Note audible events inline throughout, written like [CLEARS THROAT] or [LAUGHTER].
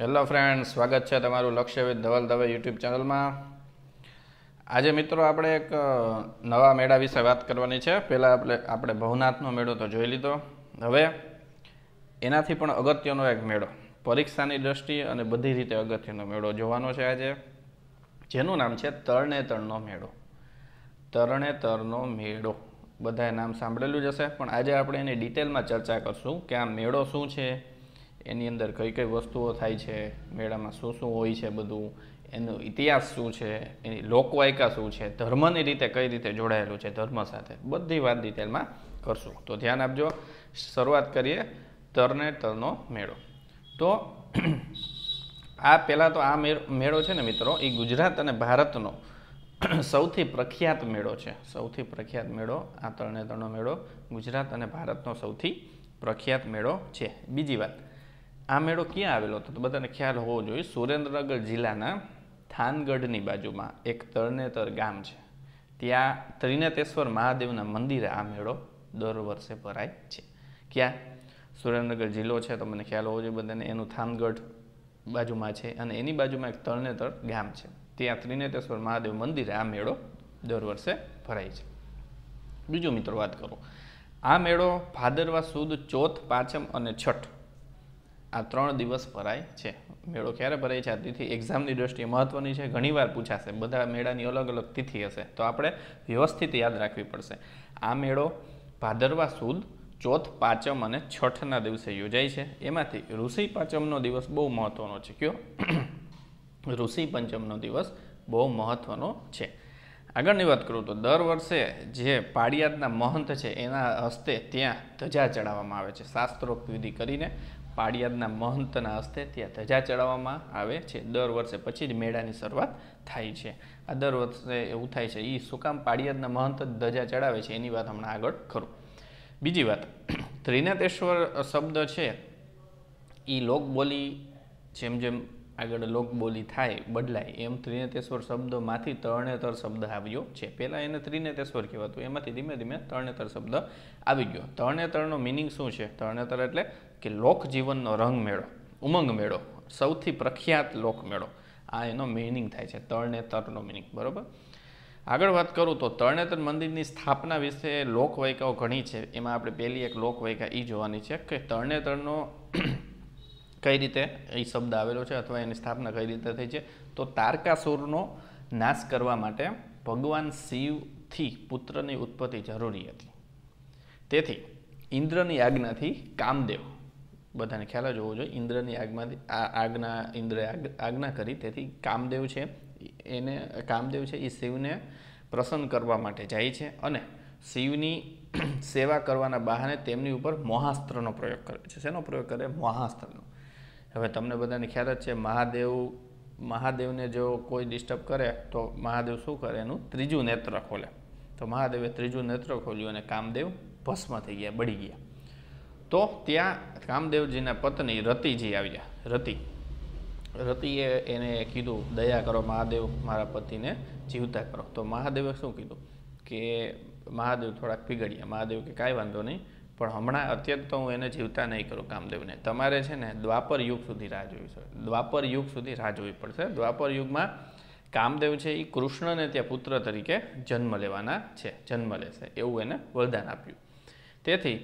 Hello friend સ્વાગત છે તમારું લક્ષ્ય વિથ ધવલ દવે યુટ્યુબ ચેનલમાં. આજે મિત્રો આપણે એક નવા મેળા વિશે વાત કરવાની છે. પહેલાં આપણે આપણે ભવનાથનો મેળો તો જોઈ લીધો. હવે એનાથી પણ અગત્યનો એક મેળો, પરીક્ષાની દ્રષ્ટિએ અને બધી રીતે અગત્યનો મેળો જોવાનો છે આજે. જેનું નામ છે તરણેતરનો મેળો. તરણેતરનો મેળો. બધાએ નામ સાંભળેલું જ હશે, પણ આજે આપણે એની ડિટેલમાં ચર્ચા કરશું કે આ મેળો શું છે એની અંદર કઈ કઈ વસ્તુઓ થાય છે, મેળામાં શું શું હોય છે બધું, એનો ઇતિહાસ શું છે, એની લોકવાયકા શું છે, ધર્મની રીતે કઈ રીતે જોડાયેલું છે, ધર્મ સાથે બધી વાત ડિટેલમાં કરશું. તો ધ્યાન આપજો, શરૂઆત કરીએ તરણેતરનો મેળો. તો [CLEARS THROAT] આ પહેલાં તો આ મેળો છે ને મિત્રો, એ ગુજરાત અને ભારતનો [CLEARS THROAT] સૌથી પ્રખ્યાત મેળો છે. સૌથી પ્રખ્યાત મેળો, આ તરણેતરનો મેળો ગુજરાત અને ભારતનો સૌથી પ્રખ્યાત મેળો છે. બીજી વાત આ મેળો ક્યાં આવેલો હતો? તો બધાને ખ્યાલ હોવો જોઈએ. સુરેન્દ્રનગર જિલ્લાના થાનગઢની બાજુમાં એક તરણેતર ગામ છે. ત્યાં ત્રિનેતેશ્વર મહાદેવના મંદિરે આ મેળો દર વર્ષે ભરાય છે. ક્યાં? સુરેન્દ્રનગર જિલ્લો છે, તો મને ખ્યાલ હોવો જોઈએ બધાને. એનું થાનગઢ બાજુમાં છે અને એની બાજુમાં એક તરણેતર ગામ છે. ત્યાં ત્રિનેતેશ્વર મહાદેવ મંદિરે આ મેળો દર વર્ષે ભરાય છે. બીજું મિત્રો વાત કરું. આ મેળો ભાદરવા સુદ ચોથ, પાંચમ અને છઠ આ ત્રણ દિવસ ભરાય છે. મેળો ક્યારે ભરાય છે? આ તિથિ એક્ઝામની દ્રષ્ટિએ મહત્વની છે. ઘણીવાર પૂછાશે. બધા મેળાની અલગ અલગ તિથિ હશે. તો આપણે વ્યવસ્થિત યાદ રાખવી પડશે. આ મેળો ભાદરવા સુદ, ચોથ, પાંચમ અને છઠના દિવસે યોજાય છે. એમાંથી ઋષિ પાંચમનો દિવસ બહુ મહત્વનો છે. કયો? [CLEARS THROAT] ઋષિ પંચમનો દિવસ બહુ મહત્વનો છે. આગળની વાત કરું તો દર વર્ષે જે પાડિયાદના મહંત છે, એના હસ્તે ત્યાં ધજા ચડાવવામાં આવે છે. શાસ્ત્રોક્ત વિધિ કરીને પાડિયાદના મહંતના હસ્તે ત્યાં ધજા ચડાવવામાં આવે છે. દર વર્ષે પછી જ મેળાની શરૂઆત થાય છે. આ દર વર્ષે એવું થાય છે એ શું કામ પાડિયાદના મહંત ધજા ચડાવે છે એની વાત હમણાં આગળ કરું બીજી વાત, [CLEARS THROAT] ત્રિનેતેશ્વર શબ્દ છે એ લોકબોલી જેમ જેમ આગળ લોકબોલી થાય, બદલાય, એમ ત્રિનેતેશ્વર શબ્દમાંથી તરણેતર શબ્દ આવ્યો છે. પહેલાં એને ત્રિનેતેશ્વર કહેવાતું, એમાંથી ધીમે ધીમે તરણેતર શબ્દ આવી ગયો. તરણેતરનો મિનિંગ શું છે? તરણેતર એટલે કે લોકજીવનનો રંગ મેળો, ઉમંગ મેળો, સૌથી પ્રખ્યાત લોક મેળો. આ એનો મિનિંગ થાય છે, તરણેતરનો મિનિંગ બરાબર? આગળ વાત કરું તો તરણેતર મંદિરની સ્થાપના વિશે લોકવાયકાઓ ઘણી છે. એમાં આપણે પહેલી એક લોકવાયકા એ જોવાની છે કે તરણેતરનો [CLEARS THROAT] કઈ રીતે એ શબ્દ આવેલો છે અથવા એની સ્થાપના કઈ રીતે થઈ છે, તો તારકાસુરનો નાશ કરવા માટે ભગવાન શિવથી પુત્રની ઉત્પત્તિ જરૂરી હતી. તેથી ઇન્દ્રની આજ્ઞાથી કામદેવ બધાને ખ્યાલ જ હોવો જોઈએ. ઇન્દ્રની આગમાંથી આ આજ્ઞા ઇન્દ્રએ આગ- આજ્ઞા કરી. તેથી કામદેવ છે, એને કામદેવ છે, એ શિવને પ્રસન્ન કરવા માટે જાય છે અને શિવની [CLEARS THROAT] સેવા કરવાના બહાને તેમની ઉપર મોહાસ્ત્રનો પ્રયોગ કરે છે. શેનો પ્રયોગ કરે? મોહાસ્ત્રનો. હવે તમને બધાને ખ્યાલ જ છે, મહાદેવ, મહાદેવને જો કોઈ ડિસ્ટર્બ કરે, તો મહાદેવ શું કરે? એનું ત્રીજું નેત્ર ખોલે. તો મહાદેવે ત્રીજું નેત્ર ખોલ્યું અને કામદેવ ભસ્મ થઈ ગયા, બળી ગયા. તો ત્યાં કામદેવજીના પત્ની રતિજી આવ્યા રતિ. રતિએ એને કીધું, દયા કરો મહાદેવ, મારા પતિને જીવતા કરો. તો મહાદેવે શું કીધું? કે મહાદેવ થોડાક પીગળ્યા. મહાદેવ કે, કાંઈ વાંધો નહીં, પણ હમણાં અત્યારે તો હું એને જીવતા નહીં કરું કામદેવને. તમારે છે ને દ્વાપર યુગ સુધી રાહ જોવી છે. દ્વાપર યુગ સુધી રાહ જોવી પડશે. દ્વાપર યુગમાં કામદેવ છે એ કૃષ્ણને ત્યાં પુત્ર તરીકે જન્મ લેવાના છે. જન્મ લેશે. એવું એને વરદાન આપ્યું. તેથી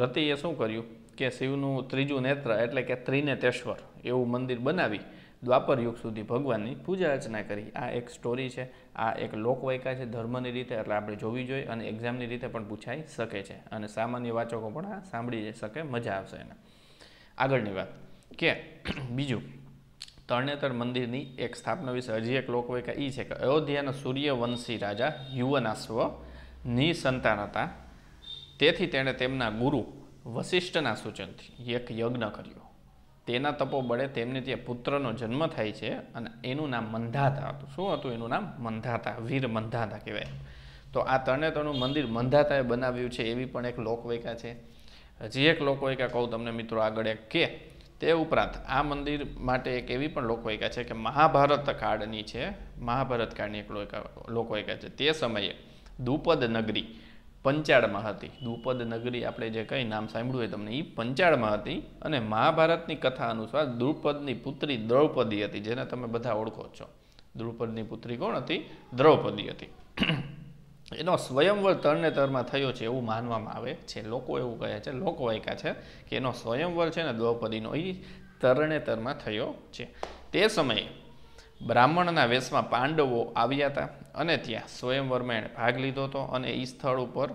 રતિએ શું કર્યું કે શિવનું ત્રીજું નેત્ર એટલે કે ત્રિનેતેશ્વર એવું મંદિર બનાવી દ્વાપર યુગ સુધી ભગવાનની પૂજા અર્ચના કરી. આ એક સ્ટોરી છે, આ એક લોકવાયકા છે, ધર્મની રીતે એટલે આપણે જોવી જોઈએ અને એક્ઝામની રીતે પણ પૂછાઈ શકે છે અને સામાન્ય વાચકો પણ આ સાંભળી શકે, મજા આવશે એને. આગળની વાત કે [CLEARS THROAT] બીજું, તરણેતર મંદિરની એક સ્થાપના વિશે હજી એક લોકવાયકા એ છે કે અયોધ્યાના સૂર્યવંશી રાજા યુવનાશ્વ નિસંતાન હતા. તેથી તેણે તેમના ગુરુ વશિષ્ઠના સૂચનથી એક યજ્ઞ કર્યો. તેના તપો બળે તેમને ત્યાં પુત્રનો જન્મ થાય છે અને એનું નામ મંધાતા હતું. શું હતું એનું નામ? મંધાતા, વીર મંધાતા કહેવાય. તો આ તરણેતરનું મંદિર મંધાતાએ બનાવ્યું છે એવી પણ એક લોકવાયકા છે. હજી એક લોકવાયકા કહું તમને મિત્રો આગળ એક કે તે ઉપરાંત આ મંદિર માટે એક એવી પણ લોકવેકા છે કે મહાભારત કાળની છે. મહાભારત કાળની એક લોકવાયકા છે. તે સમયે દ્રુપદ નગરી પંચાળમાં હતી. દ્રુપદ નગરી આપણે જે કંઈ નામ સાંભળ્યું હોય તમને એ પંચાળમાં હતી અને મહાભારતની કથા અનુસાર દ્રુપદની પુત્રી દ્રૌપદી હતી, જેને તમે બધા ઓળખો છો. દ્રુપદની પુત્રી કોણ હતી? દ્રૌપદી હતી. [CLEARS THROAT] એનો સ્વયંવર તરણેતરમાં થયો છે એવું માનવામાં આવે છે. લોકો એવું કહે છે લોકવાયકા છે કે એનો સ્વયંવર છે ને દ્રૌપદીનો એ તરણેતરમાં થયો છે. તે સમયે બ્રાહ્મણના વેશમાં પાંડવો આવ્યા હતા અને ત્યાં સ્વયંવરમાં એણે ભાગ લીધો હતો અને એ સ્થળ ઉપર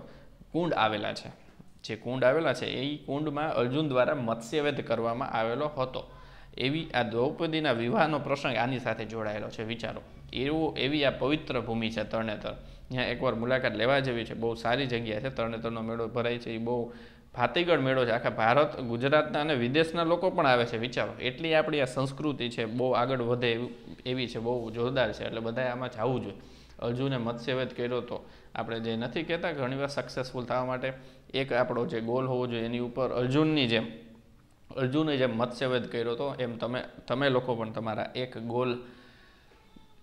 કુંડ આવેલા છે. જે કુંડ આવેલા છે, એ કુંડમાં અર્જુન દ્વારા મત્સ્યવેદ કરવામાં આવેલો હતો. એવી આ દ્રૌપદીના વિવાહનો પ્રસંગ આની સાથે જોડાયેલો છે, વિચારો. એવું, એવી આ પવિત્ર ભૂમિ છે તરણેતર. ત્યાં એકવાર મુલાકાત લેવા જેવી છે, બહુ સારી જગ્યા છે, તરણેતરનો મેળો ભરાય છે એ બહુ ફાતીગઢ મેળો છે. આખા ભારત, ગુજરાતના અને વિદેશના લોકો પણ આવે છે, વિચારો. એટલી આપણી આ સંસ્કૃતિ છે, બહુ આગળ વધે એવી છે, બહુ જોરદાર છે, એટલે બધાએ આમાં જવું જોઈએ. અર્જુને મત્સ્યવેદ કર્યો તો આપણે જે નથી કહેતા ઘણીવાર સક્સેસફુલ થવા માટે એક આપણો જે ગોલ હોવો જોઈએ, એની ઉપર અર્જુનની જેમ અર્જુને જેમ મત્સ્યવેદ કર્યો હતો એમ તમે તમે લોકો પણ તમારા એક ગોલ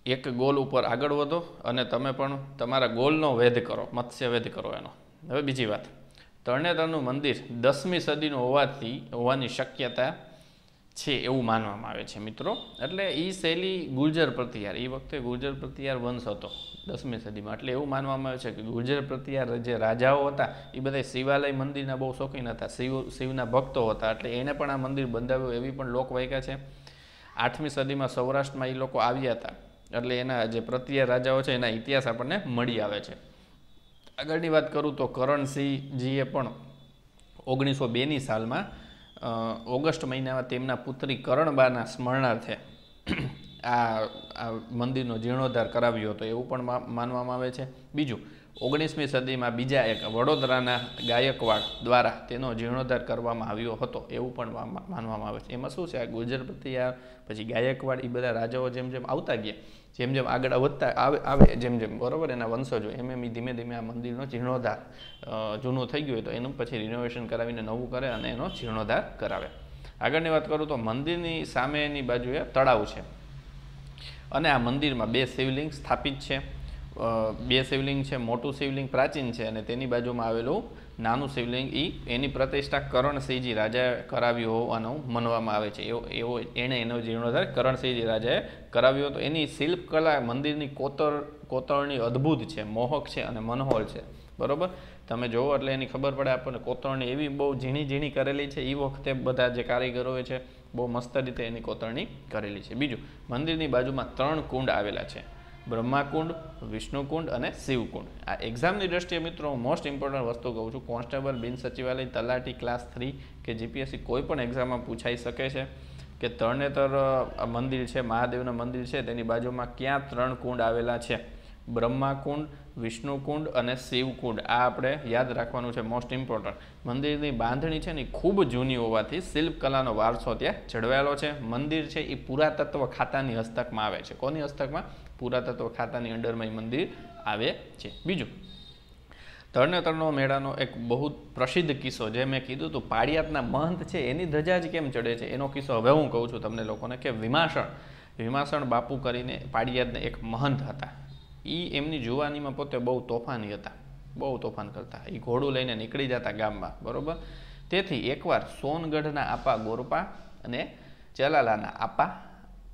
એક ગોલ ઉપર આગળ વધો અને તમે પણ તમારા ગોલનો વેધ કરો મત્સ્યવેદ કરો એનો. હવે બીજી વાત. તરણેતરનું મંદિર દસમી સદીનું હોવાથી, હોવાની શક્યતા છે એવું માનવામાં આવે છે, મિત્રો. એટલે એ શૈલી ગુર્જર પ્રતિહાર એ વખતે ગુર્જર પ્રતિહાર વંશ હતો, દસમી સદીમાં. એટલે એવું માનવામાં આવે છે કે ગુર્જર પ્રતિહાર જે રાજાઓ હતા એ બધા શિવાલય મંદિરના બહુ શોખીન હતા. શિવ, શિવના ભક્તો હતા. એટલે એને પણ આ મંદિર બંધાવ્યું એવી પણ લોકવાયકા છે. આઠમી સદીમાં સૌરાષ્ટ્રમાં એ લોકો આવ્યા હતા. એટલે એના જે પ્રતિહાર રાજાઓ છે, એના ઇતિહાસ આપણને મળી આવે છે. આગળની વાત કરું તો કરણસિંહજીએ પણ ઓગણીસો બેની સાલમાં ઓગસ્ટ મહિનામાં તેમના પુત્રી કરણબાના સ્મરણાર્થે આ મંદિરનો જીર્ણોદ્ધાર કરાવ્યો હતો. એવું પણ માનવામાં આવે છે. બીજું ઓગણીસમી સદીમાં બીજા એક વડોદરાના ગાયકવાડ દ્વારા તેનો જીર્ણોદ્ધાર કરવામાં આવ્યો હતો, એવું પણ માનવામાં આવે છે. એમાં શું છે? આ ગુર્જર પ્રતિહાર પછી ગાયકવાડ એ બધા રાજાઓ જેમ જેમ આવતા ગયા, જેમ જેમ આગળ વધતા આવે આવે, જેમ જેમ, બરાબર? એના વંશજો એમ એમ ધીમે ધીમે આ મંદિરનો જીર્ણોદ્ધાર જૂનું થઈ ગયું તો એનું પછી રિનોવેશન કરાવીને નવું કરે અને એનો જીર્ણોદ્ધાર કરાવે. આગળની વાત કરું તો મંદિરની સામેની બાજુએ તળાવ છે. અને આ મંદિરમાં બે શિવલિંગ સ્થાપિત છે. બે શિવલિંગ છે, મોટું શિવલિંગ પ્રાચીન છે અને તેની બાજુમાં આવેલું નાનું શિવલિંગ એ એની પ્રતિષ્ઠા કરણસિંહજી રાજાએ કરાવ્યું હોવાનું માનવામાં આવે છે. એવો એવો એણે એનો જીર્ણોદ્ધાર કરણસિંહજી રાજાએ કરાવ્યો હતો. એની શિલ્પકલા મંદિરની કોતર, કોતરણી અદ્ભુત છે, મોહક છે અને મનોહર છે. બરાબર? તમે જોવો એટલે એની ખબર પડે આપણને. કોતરણી એવી બહુ ઝીણી ઝીણી કરેલી છે. એ વખતે બધા જે કારીગરોએ છે, બહુ મસ્ત રીતે એની કોતરણી કરેલી છે. બીજું, મંદિરની બાજુમાં ત્રણ કુંડ આવેલા છે. બ્રહ્માકુંડ, વિષ્ણુકુંડ અને શિવકુંડ. આ એક્ઝામની દ્રષ્ટિએ મિત્રો હું મોસ્ટ ઇમ્પોર્ટન્ટ વસ્તુ કહું છું, કોન્સ્ટેબલ, બિન સચિવાલય, તલાટી ક્લાસ થ્રી કે જીપીએસસી કોઈ પણ એક્ઝામમાં પૂછાઈ શકે છે કે તરણેતર મંદિર છે, મહાદેવના મંદિર છે, તેની બાજુમાં ક્યાં ત્રણ કુંડ આવેલા છે? બ્રહ્માકુંડ, વિષ્ણુકુંડ અને શિવકુંડ. આ આપણે યાદ રાખવાનું છે મોસ્ટ ઇમ્પોર્ટન્ટ મંદિરની બાંધણી છે ને ખૂબ જૂની હોવાથી શિલ્પકલાનો વારસો ત્યાં જળવાયેલો છે. મંદિર છે એ પુરાતત્વ ખાતાની હસ્તકમાં આવે છે. કોની હસ્તકમાં? પુરાતત્વ ખાતાની અંડરમાં એ મંદિર આવે છે. બીજું તરણેતરનો મેળાનો એક બહુ પ્રસિદ્ધ કિસ્સો જે મેં કીધું હતું પાડિયાતના મહંત છે, એની ધજા જ કેમ ચડે છે? એનો કિસ્સો હવે હું કહું છું તમને લોકોને કે વિમાસણ વિમાસણ બાપુ કરીને પાડિયાતને એક મહંત હતા. એ એમની જુવાનીમાં પોતે બહુ તોફાની હતા, બહુ તોફાન કરતા. એ ઘોડું લઈને નીકળી જતા ગામમાં, બરોબર? તેથી એકવાર સોનગઢના આપા ગોરપા અને ચલાલાના આપા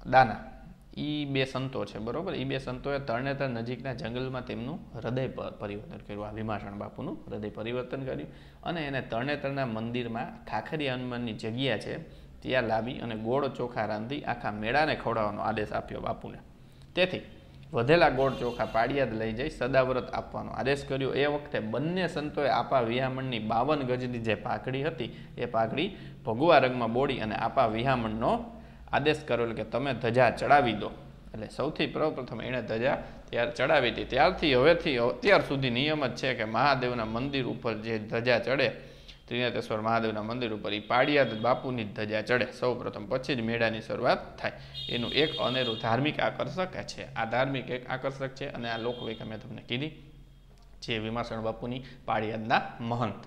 દાના એ બે સંતો છે, બરાબર? એ બે સંતોએ તરણેતર નજીકના જંગલમાં તેમનું હૃદય પરિવર્તન કર્યું. આ વિમાષણ બાપુનું હૃદય પરિવર્તન કર્યું અને એને તરણેતરના મંદિરમાં ખાખરી હનુમાનની જગ્યા છે, ત્યાં લાવી અને ગોળ ચોખા રાંધી આખા મેળાને ખવડાવવાનો આદેશ આપ્યો બાપુને. તેથી વધેલા ગોળ ચોખા પાડિયાદ લઈ જઈ સદાવ્રત આપવાનો આદેશ કર્યો. એ વખતે બંને સંતોએ આપા વિહામણની બાવન ગજની જે પાઘડી હતી, એ પાઘડી ભગવા રંગમાં બોડી અને આપા વિહામણનો આદેશ કર્યો કે તમે ધજા ચડાવી દો. એટલે સૌથી પ્રથમ એણે ધજા ત્યાર ચડાવી હતી. ત્યારથી હવેથી અત્યાર સુધી નિયમ જ છે કે મહાદેવના મંદિર ઉપર જે ધજા ચડે ત્રિનેતેશ્વર મહાદેવના મંદિર ઉપર એ પાડિયાદ બાપુની ધજા ચડે. સૌ પ્રથમ પછી જ મેળાની શરૂઆત થાય. એનું એક અનેરું ધાર્મિક આકર્ષક છે. આ ધાર્મિક એક આકર્ષક છે અને આ લોકવેક મેં તમને કીધી. જે વિમાસણ બાપુની પાડિયાદના મહંત.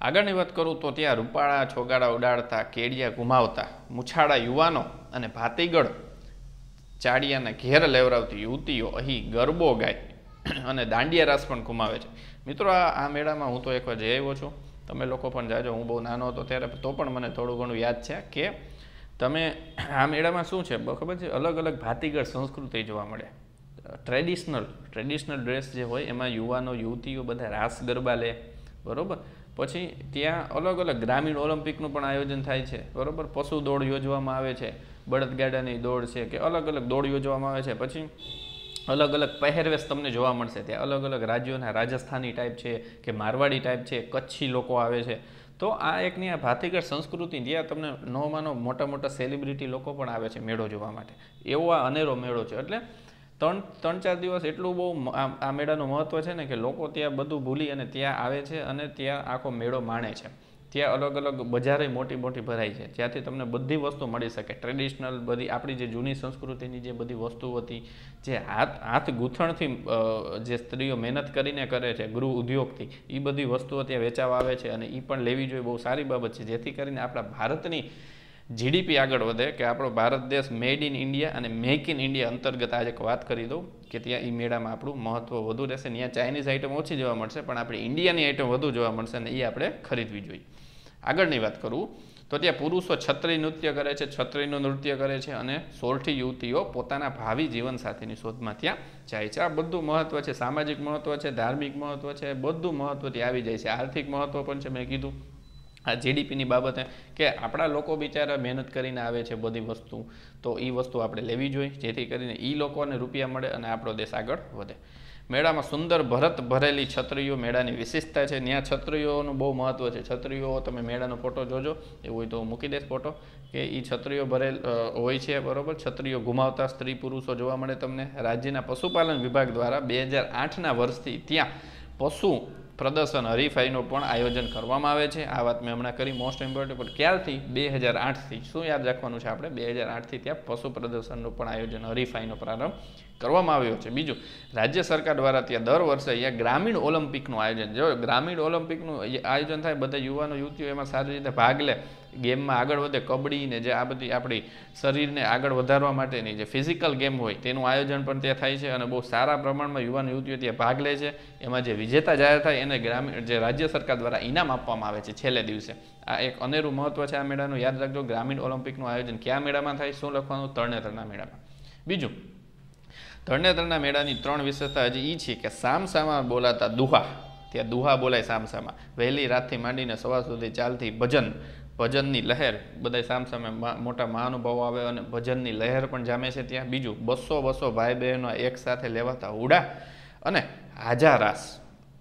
આગળની વાત કરું તો ત્યાં રૂપાળા છોગાડા ઉડાડતા, કેડિયા ગુમાવતા, મુછાળા યુવાનો અને ભાતીગળ ચાડિયાને ઘેર લેવરાવતી યુવતીઓ અહીં ગરબો ગાય અને દાંડિયા રાસ પણ ગુમાવે છે. મિત્રો, આ આ મેળામાં હું તો એકવાર જઈ આવ્યો છું. તમે લોકો પણ જાજો. હું બહુ નાનો હતો ત્યારે, તો પણ મને થોડું ઘણું યાદ છે કે તમે આ મેળામાં શું છે? ખબર છે? અલગ અલગ ભાતીગળ સંસ્કૃતિ જોવા મળે. ટ્રેડિશનલ ટ્રેડિશનલ ડ્રેસ જે હોય, એમાં યુવાનો, યુવતીઓ બધા રાસ ગરબા લે. બરાબર? પછી ત્યાં અલગ અલગ ગ્રામીણ ઓલિમ્પિકનું પણ આયોજન થાય છે. બરાબર? પશુ દોડ યોજવામાં આવે છે. બળદગાડાની દોડ છે કે અલગ અલગ દોડ યોજવામાં આવે છે. પછી અલગ અલગ પહેરવેશ તમને જોવા મળશે. ત્યાં અલગ અલગ રાજ્યોના રાજસ્થાની ટાઈપ છે કે મારવાડી ટાઈપ છે, કચ્છી લોકો આવે છે. તો આ એકની આ ભાતીગળ સંસ્કૃતિ જ્યાં તમને નોમાંનો મોટા મોટા સેલિબ્રિટી લોકો પણ આવે છે મેળો જોવા માટે. એવો આ અનેરો મેળો છે. એટલે ત્રણ ત્રણ ચાર દિવસ એટલું બહુ આ મેળાનું મહત્ત્વ છે ને કે લોકો ત્યાં બધું ભૂલી અને ત્યાં આવે છે અને ત્યાં આખો મેળો માણે છે. ત્યાં અલગ અલગ બજારે મોટી મોટી ભરાય છે. જ્યાંથી તમને બધી વસ્તુ મળી શકે. ટ્રેડિશનલ બધી આપણી જે જૂની સંસ્કૃતિની જે બધી વસ્તુ હતી, જે હાથ હાથ ગૂંથણથી જે સ્ત્રીઓ મહેનત કરીને કરે છે, ગૃહ ઉદ્યોગથી એ બધી વસ્તુઓ ત્યાં વેચાવા આવે છે અને એ પણ લેવી જોઈએ. બહુ સારી બાબત છે. જેથી કરીને આપણા ભારતની જીડીપી આગળ વધે કે આપણો ભારત દેશ મેડ ઇન ઇન્ડિયા અને મેક ઇન ઇન્ડિયા અંતર્ગત આજે એક વાત કરી દઉં કે ત્યાં એ મેળામાં આપણું મહત્ત્વ વધુ રહેશે ત્યાં ચાઇનીઝ આઇટમ ઓછી જોવા મળશે, પણ આપણે ઇન્ડિયાની આઇટમ વધુ જોવા મળશે અને એ આપણે ખરીદવી જોઈએ. આગળની વાત કરું, તો ત્યાં પુરુષો છત્રી નૃત્ય કરે છે, છત્રીનું નૃત્ય કરે છે અને સોળથી યુવતીઓ પોતાના ભાવિ જીવનસાથીની શોધમાં ત્યાં જાય છે. આ બધું મહત્ત્વ છે, સામાજિક મહત્ત્વ છે, ધાર્મિક મહત્ત્વ છે, બધું મહત્ત્વ ત્યાં આવી જાય છે. આર્થિક મહત્ત્વ પણ છે, મેં કીધું. આ જીડીપીની બાબતે કે આપણા લોકો બિચારા મહેનત કરીને આવે છે બધી વસ્તુ. તો એ વસ્તુ આપણે લેવી જોઈએ, જેથી કરીને એ લોકોને રૂપિયા મળે અને આપણો દેશ આગળ વધે. મેળામાં સુંદર ભરત ભરેલી છત્રીઓ મેળાની વિશેષતા છે. ત્યાં છત્રીઓનું બહુ મહત્ત્વ છે. છત્રીઓ, તમે મેળાનો ફોટો જોજો. એવું હોય તો હું મૂકી દઈશ ફોટો. કે એ છત્રીઓ ભરેલ હોય છે બરાબર. છત્રીઓ ગુમાવતા સ્ત્રી પુરુષો જોવા મળે તમને. રાજ્યના પશુપાલન વિભાગ દ્વારા બે હજાર આઠના વર્ષથી ત્યાં પશુ પ્રદર્શન હરીફાઈનું પણ આયોજન કરવામાં આવે છે. આ વાત મેં હમણાં કરી મોસ્ટ ઇમ્પોર્ટન્ટ પણ ક્યારથી? બે હજાર આઠથી. શું યાદ રાખવાનું છે આપણે? બે હજાર આઠથી ત્યાં પશુ પ્રદર્શનનું પણ આયોજન હરીફાઈનો પ્રારંભ કરવામાં આવ્યો છે. બીજું, રાજ્ય સરકાર દ્વારા ત્યાં દર વર્ષે અહીંયા ગ્રામીણ ઓલિમ્પિકનું આયોજન. જો ગ્રામીણ ઓલિમ્પિકનું આયોજન થાય, બધા યુવાનો, યુવતીઓ એમાં સારી રીતે ભાગ લે ગેમમાં આગળ વધે કબડ્ડી ને જે આ બધી આપણી શરીરને આગળ વધારવા માટેની જે ફિઝિકલ ગેમ હોય તેનું આયોજન પણ ત્યાં થાય છે અને બહુ સારા પ્રમાણમાં યુવાન યુવતીઓ ત્યાં ભાગ લે છે. એમાં જે વિજેતા જાહેર થાય એને ગ્રામીણ, જે રાજ્ય સરકાર દ્વારા ઇનામ આપવામાં આવે છે છેલ્લે દિવસે. આ એક અનેરું મહત્વ છે આ મેળાનું. યાદ રાખજો, ગ્રામીણ ઓલિમ્પિકનું આયોજન કયા મેળામાં થાય, શું લખવાનું, તરણેતરના મેળામાં. બીજું, તરણેતરના મેળાની ત્રણ વિશેષતા હજી એ છે કે સામસામા બોલાતા દુહા. ત્યાં દુહા બોલાય સામસામા. વહેલી રાતથી માંડીને સવાર સુધી ચાલતી ભજન ભજનની લહેર બધા સામસામે મોટા મહાનુભાવો આવે અને ભજનની લહેર પણ જામે છે ત્યાં. બીજું, બસો બસો ભાઈ બહેનો એક સાથે લેવાતા ઉડા અને હાજારાસ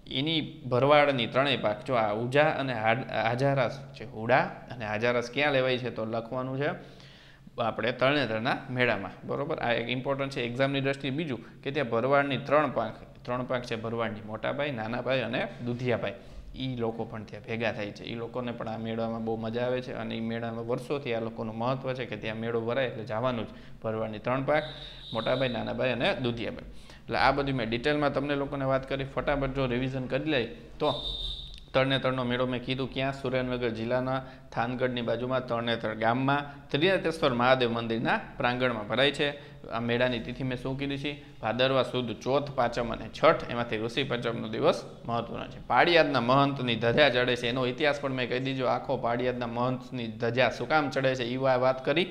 એની ભરવાડની ત્રણેય પાક, જો આ ઉજા અને હાજારાસ છે હુડા અને હાજારાસ ક્યાં લેવાય છે તો લખવાનું છે આપણે તરણેતરના મેળામાં. બરાબર? આ એક ઇમ્પોર્ટન્ટ છે એક્ઝામની દ્રષ્ટિએ. બીજું કે ત્યાં ભરવાડની ત્રણ પાંખ ત્રણ પાંખ છે ભરવાડની. મોટા ભાઈ નાના ભાઈ અને દુધિયાભાઈ. એ લોકો પણ ત્યાં ભેગા થાય છે. એ લોકોને પણ આ મેળામાં બહુ મજા આવે છે અને એ મેળામાં વર્ષોથી આ લોકોનું મહત્ત્વ છે કે ત્યાં મેળો ભરાય એટલે જવાનું જ. ભરવાની ત્રણ પાક, મોટાભાઈ, નાનાભાઈ અને દુધિયાભાઈ. એટલે આ બધી મેં ડિટેલમાં તમને લોકોને વાત કરી. ફટાફટ જો રિવિઝન કરી લે તો તરણેતરનો મેળો મેં કીધું ક્યાં? સુરેન્દ્રનગર જિલ્લાના થાનગઢની બાજુમાં તરણેતર ગામમાં. ત્રિનેત્રેશ્વર મહાદેવ મંદિરના પ્રાંગણમાં ભરાય છે. આ મેળાની તિથિ મેં શું કીધી છે? ભાદરવા સુદ, ચોથ, પાંચમ અને છઠ, એમાંથી ઋષિ પંચમનો દિવસ મહત્વનો છે. પાળિયાદના મહંતની ધજા ચડે છે. એનો ઇતિહાસ પણ મેં કહી દીધો. આખો પાળિયાદના મહંતની ધજા શું કામ ચડે છે? એ વાત કરી.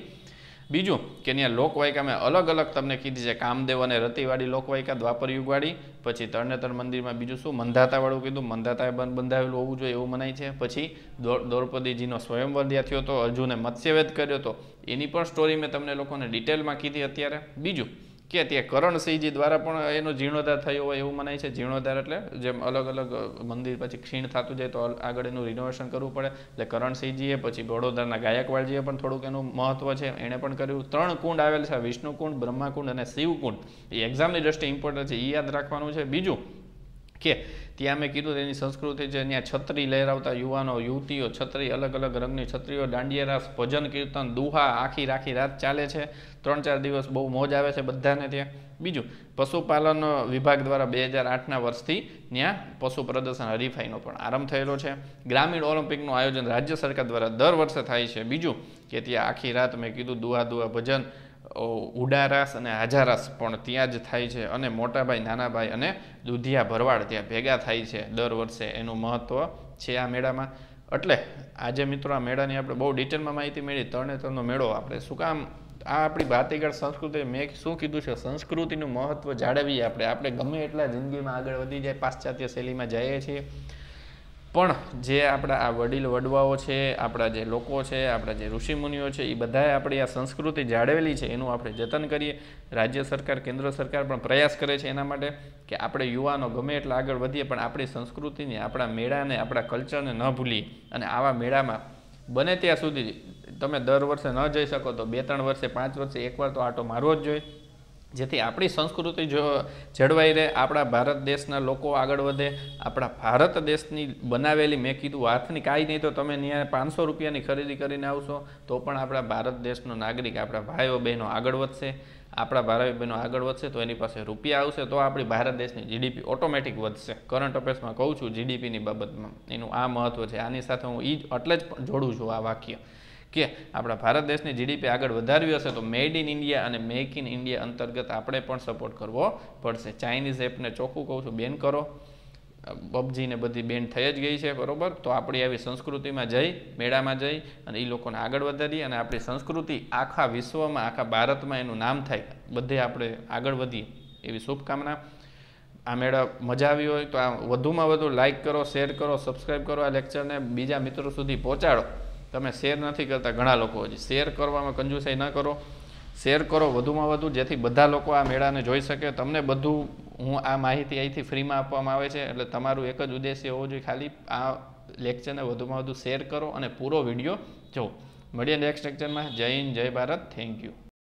બીજું કે ત્યાં લોકવાયકામાં અલગ અલગ તમને કીધી છે, કામદેવ અને રતિવાળી લોકવાયકા, દ્વાપર યુગવાળી, પછી તરણેતર મંદિરમાં બીજું શું, મંધાતાવાળું કીધું, મંધાતાએ બંધ બંધાવેલું હોવું જોઈએ એવું મનાય છે. પછી દ્રૌપદીજીનો સ્વયંવર ત્યાં થયો હતો અર્જુને મત્સ્યવેદ કર્યો હતો એની પણ સ્ટોરી મેં તમને લોકોને ડિટેલમાં કીધી અત્યારે. બીજું કે તે કરણસિંહજી દ્વારા પણ એનો જીર્ણોદ્ધાર થયો હોય એવું મનાય છે. જીર્ણોદ્ધાર એટલે જેમ અલગ અલગ મંદિર પછી ક્ષીણ થતું જાય તો આગળ એનું રિનોવેશન કરવું પડે. એટલે કરણસિંહજીએ પછી વડોદરાના ગાયકવાડજીએ પણ થોડુંક એનું મહત્વ છે. એણે પણ કર્યું. ત્રણ કુંડ આવેલ છે. વિષ્ણુકુંડ બ્રહ્માકુંડ અને શિવકુંડ એ એક્ઝામની દ્રષ્ટિએ ઇમ્પોર્ટન્ટ છે. એ યાદ રાખવાનું છે. બીજું કે ત્યાં મેં કીધું તેની સંસ્કૃતિ છે, ત્યાં છત્રી લહેરાવતા યુવાનો, યુવતીઓ, છત્રી, અલગ અલગ રંગની છત્રીઓ, દાંડિયા રાસ, ભજન કીર્તન, દુહા, આખી રાખી રાત ચાલે છે. ત્રણ ચાર દિવસ બહુ મોજ આવે છે બધાને ત્યાં. બીજું, પશુપાલન વિભાગ દ્વારા બે હજાર આઠના વર્ષથી ત્યાં પશુ પ્રદર્શન હરીફાઈનો પણ આરંભ થયેલો છે. ગ્રામીણ ઓલિમ્પિકનું આયોજન રાજ્ય સરકાર દ્વારા દર વર્ષે થાય છે. બીજું કે ત્યાં આખી રાત મેં કીધું દુહા દુહા ભજન ઉડારાસ અને હાજારાસ પણ ત્યાં જ થાય છે અને મોટાભાઈ, નાનાભાઈ અને દુધિયા ભરવાડ ત્યાં ભેગા થાય છે દર વર્ષે એનું મહત્ત્વ છે આ મેળામાં. એટલે આજે મિત્રો આ મેળાની આપણે બહુ ડિટેલમાં માહિતી મેળવી, તરણેતરનો મેળો આપણે શું કામ, આ આપણી ભાતીગળ સંસ્કૃતિ, મેં શું કીધું છે, સંસ્કૃતિનું મહત્ત્વ જાળવીએ આપણે. આપણે ગમે એટલા જિંદગીમાં આગળ વધી જાય, પાશ્ચાત્ય શૈલીમાં જઈએ છીએ. પણ જે આપણા આ વડીલ વડવાઓ છે, આપણા જે લોકો છે, આપણા જે ઋષિમુનિઓ છે, એ બધાએ આપણી આ સંસ્કૃતિ જાળવેલી છે, એનું આપણે જતન કરીએ. રાજ્ય સરકાર, કેન્દ્ર સરકાર પણ પ્રયાસ કરે છે એના માટે કે આપણે યુવાનો ગમે એટલા આગળ વધીએ, પણ આપણી સંસ્કૃતિને, આપણા મેળાને, આપણા કલ્ચરને ન ભૂલીએ. અને આવા મેળામાં બને ત્યાં સુધી તમે દર વર્ષે ન જઈ શકો તો બે ત્રણ વર્ષે, પાંચ વર્ષે એકવાર તો આટો મારવો જ જોઈએ. જેથી આપણી સંસ્કૃતિ જો જળવાઈ રહે, આપણા ભારત દેશના લોકો આગળ વધે, આપણા ભારત દેશની બનાવેલી મેં કીધું હાથની કાંઈ નહીં, તો તમે ત્યાં પાંચસો રૂપિયાની ખરીદી કરીને આવશો, તો પણ આપણા ભારત દેશનો નાગરિક, આપણા ભાઈઓ બહેનો આગળ વધશે. આપણા ભાઈ બહેનો આગળ વધશે, તો એની પાસે રૂપિયા આવશે, તો આપણી ભારત દેશની જીડીપી ઓટોમેટિક વધશે. કરંટ અફેર્સમાં કહું છું જીડીપીની બાબતમાં એનું આ મહત્ત્વ છે. આની સાથે હું એ જ એટલે જ જોડું છું આ વાક્ય. કે આપણા ભારત દેશની જીડીપી આગળ વધારવી હશે તો મેડ ઇન ઇન્ડિયા અને મેક ઇન ઇન્ડિયા અંતર્ગત આપણે પણ સપોર્ટ કરવો પડશે. ચાઇનીઝ એપને ચોખ્ખું કહું છું, બેન કરો. પબજીને બધી બેન થઈ જ ગઈ છે, બરોબર? તો આપણી આવી સંસ્કૃતિમાં જઈ, મેળામાં જઈ અને એ લોકોને આગળ વધારીએ અને આપણી સંસ્કૃતિ આખા વિશ્વમાં, આખા ભારતમાં એનું નામ થાય. બધે આપણે આગળ વધીએ. એવી શુભકામના. આ મેળા મજા આવી હોય તો આ વધુમાં વધુ લાઇક કરો શેર કરો સબસ્ક્રાઈબ કરો આ લેક્ચરને બીજા મિત્રો સુધી પહોંચાડો. તમે શેર નથી કરતા, ઘણા લોકો હજી શેર કરવામાં કંજુસાઈ ન કરો. શેર કરો વધુમાં વધુ, જેથી બધા લોકો આ મેળાને જોઈ શકે. તમને બધું હું આ માહિતી અહીંથી ફ્રીમાં આપવામાં આવે છે, એટલે તમારું એક જ ઉદ્દેશ્ય હોવો જોઈએ ખાલી આ લેક્ચરને વધુમાં વધુ શેર કરો અને પૂરો વીડિયો જો મળીએ નેક્સ્ટ લેક્ચરમાં જય હિન્દ, જય ભારત. Thank you